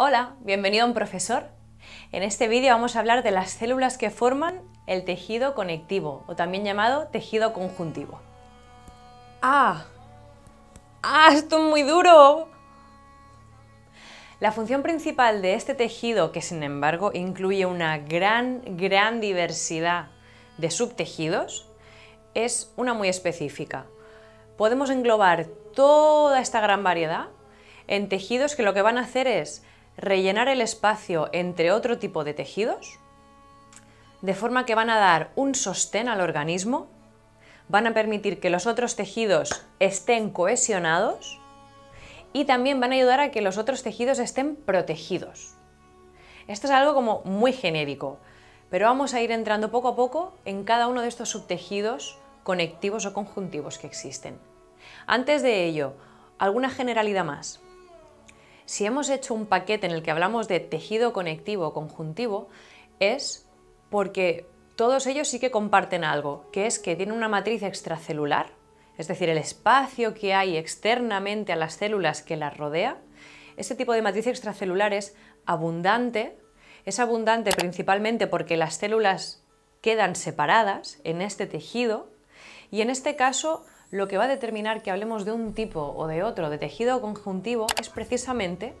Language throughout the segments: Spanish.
Hola, bienvenido a un profesor. En este vídeo vamos a hablar de las células que forman el tejido conectivo, o también llamado tejido conjuntivo. ¡Ah! ¡Ah, esto es muy duro! La función principal de este tejido, que sin embargo incluye una gran, gran diversidad de subtejidos, es una muy específica. Podemos englobar toda esta gran variedad en tejidos que lo que van a hacer es rellenar el espacio entre otro tipo de tejidos, de forma que van a dar un sostén al organismo, van a permitir que los otros tejidos estén cohesionados y también van a ayudar a que los otros tejidos estén protegidos. Esto es algo como muy genérico, pero vamos a ir entrando poco a poco en cada uno de estos subtejidos conectivos o conjuntivos que existen. Antes de ello, alguna generalidad más. Si hemos hecho un paquete en el que hablamos de tejido conectivo conjuntivo, es porque todos ellos sí que comparten algo, que es que tienen una matriz extracelular, es decir, el espacio que hay externamente a las células que las rodea. Este tipo de matriz extracelular es abundante, es abundante principalmente porque las células quedan separadas en este tejido y en este caso lo que va a determinar que hablemos de un tipo o de otro de tejido conjuntivo es precisamente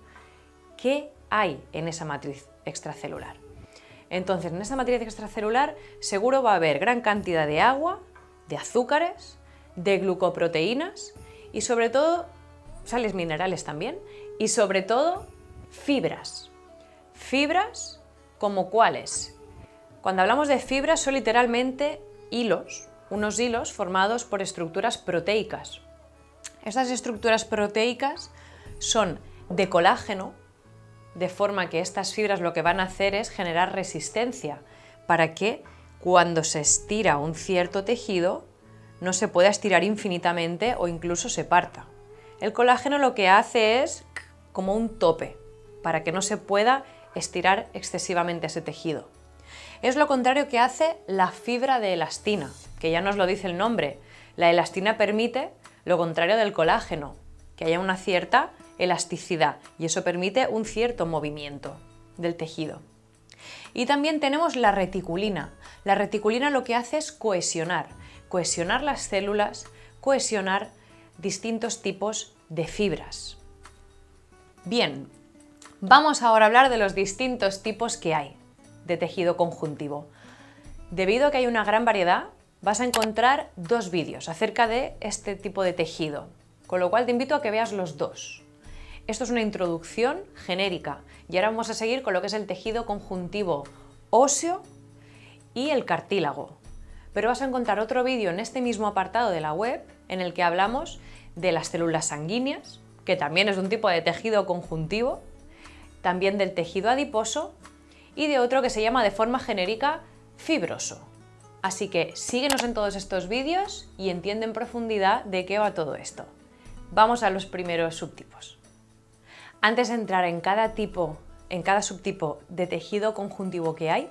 qué hay en esa matriz extracelular. Entonces, en esa matriz extracelular seguro va a haber gran cantidad de agua, de azúcares, de glucoproteínas y sobre todo sales minerales también y sobre todo fibras. Fibras como cuáles. Cuando hablamos de fibras son literalmente hilos unos hilos formados por estructuras proteicas. Estas estructuras proteicas son de colágeno, de forma que estas fibras lo que van a hacer es generar resistencia para que cuando se estira un cierto tejido no se pueda estirar infinitamente o incluso se parta. El colágeno lo que hace es como un tope para que no se pueda estirar excesivamente ese tejido. Es lo contrario que hace la fibra de elastina, que ya nos lo dice el nombre. La elastina permite lo contrario del colágeno, que haya una cierta elasticidad y eso permite un cierto movimiento del tejido. Y también tenemos la reticulina. La reticulina lo que hace es cohesionar, cohesionar las células, cohesionar distintos tipos de fibras. Bien, vamos ahora a hablar de los distintos tipos que hay de tejido conjuntivo. Debido a que hay una gran variedad, vas a encontrar dos vídeos acerca de este tipo de tejido, con lo cual te invito a que veas los dos. Esto es una introducción genérica y ahora vamos a seguir con lo que es el tejido conjuntivo óseo y el cartílago. Pero vas a encontrar otro vídeo en este mismo apartado de la web en el que hablamos de las células sanguíneas, que también es un tipo de tejido conjuntivo, también del tejido adiposo y de otro que se llama de forma genérica fibroso. Así que síguenos en todos estos vídeos y entiende en profundidad de qué va todo esto. Vamos a los primeros subtipos. Antes de entrar en cada tipo, en cada subtipo de tejido conjuntivo que hay,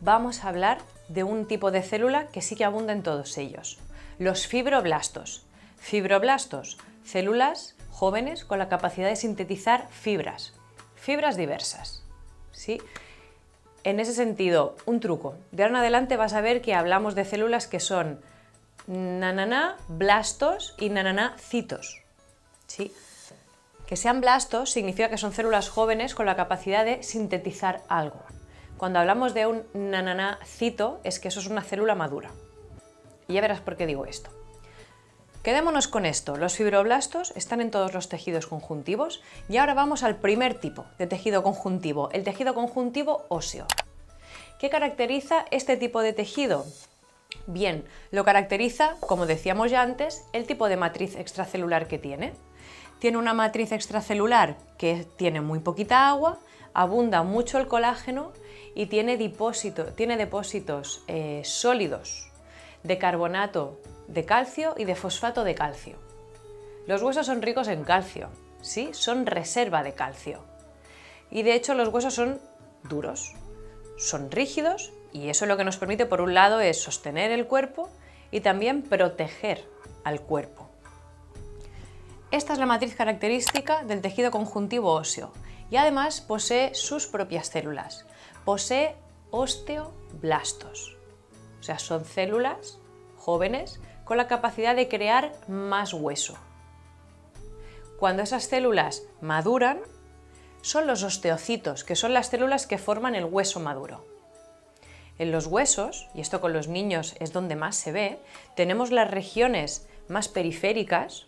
vamos a hablar de un tipo de célula que sí que abunda en todos ellos, los fibroblastos. Fibroblastos, células jóvenes con la capacidad de sintetizar fibras, fibras diversas. ¿sí? En ese sentido, un truco. De ahora en adelante vas a ver que hablamos de células que son nananá blastos y nananá citos. ¿Sí? Que sean blastos significa que son células jóvenes con la capacidad de sintetizar algo. Cuando hablamos de un nananá cito es que eso es una célula madura. Y ya verás por qué digo esto. Quedémonos con esto, los fibroblastos están en todos los tejidos conjuntivos y ahora vamos al primer tipo de tejido conjuntivo, el tejido conjuntivo óseo. ¿Qué caracteriza este tipo de tejido? Bien, lo caracteriza, como decíamos ya antes, el tipo de matriz extracelular que tiene. Tiene una matriz extracelular que tiene muy poquita agua, abunda mucho el colágeno y tiene, tiene depósitos eh, sólidos de carbonato de calcio y de fosfato de calcio. Los huesos son ricos en calcio, ¿sí? Son reserva de calcio. Y de hecho los huesos son duros, son rígidos y eso lo que nos permite por un lado es sostener el cuerpo y también proteger al cuerpo. Esta es la matriz característica del tejido conjuntivo óseo y además posee sus propias células. Posee osteoblastos. O sea, son células jóvenes con la capacidad de crear más hueso. Cuando esas células maduran, son los osteocitos, que son las células que forman el hueso maduro. En los huesos, y esto con los niños es donde más se ve, tenemos las regiones más periféricas,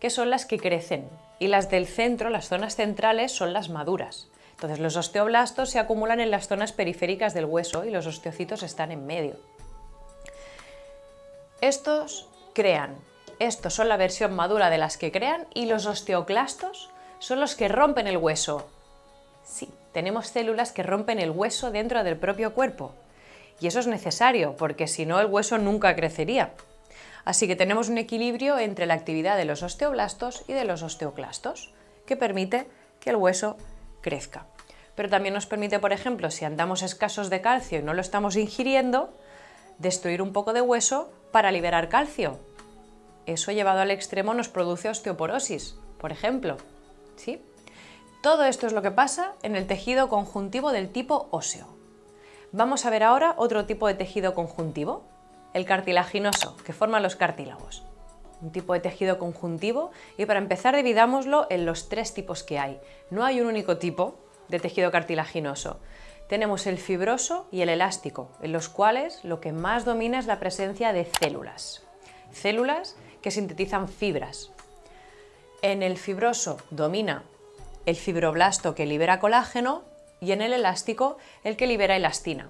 que son las que crecen, y las del centro, las zonas centrales, son las maduras. Entonces los osteoblastos se acumulan en las zonas periféricas del hueso y los osteocitos están en medio. Estos crean, estos son la versión madura de las que crean y los osteoclastos son los que rompen el hueso. Sí, tenemos células que rompen el hueso dentro del propio cuerpo. Y eso es necesario, porque si no el hueso nunca crecería. Así que tenemos un equilibrio entre la actividad de los osteoblastos y de los osteoclastos, que permite que el hueso crezca. Pero también nos permite, por ejemplo, si andamos escasos de calcio y no lo estamos ingiriendo, destruir un poco de hueso para liberar calcio. Eso llevado al extremo nos produce osteoporosis, por ejemplo. ¿Sí? Todo esto es lo que pasa en el tejido conjuntivo del tipo óseo. Vamos a ver ahora otro tipo de tejido conjuntivo, el cartilaginoso, que forma los cartílagos. Un tipo de tejido conjuntivo y para empezar dividámoslo en los tres tipos que hay. No hay un único tipo de tejido cartilaginoso. Tenemos el fibroso y el elástico, en los cuales lo que más domina es la presencia de células. Células que sintetizan fibras. En el fibroso domina el fibroblasto que libera colágeno y en el elástico el que libera elastina.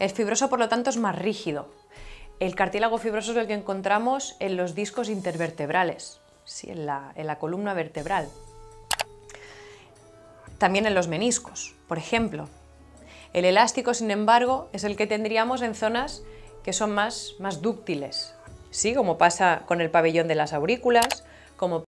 El fibroso, por lo tanto, es más rígido. El cartílago fibroso es el que encontramos en los discos intervertebrales, ¿sí? en, la, en la columna vertebral. También en los meniscos, por ejemplo. El elástico, sin embargo, es el que tendríamos en zonas que son más, más dúctiles, ¿sí? como pasa con el pabellón de las aurículas, como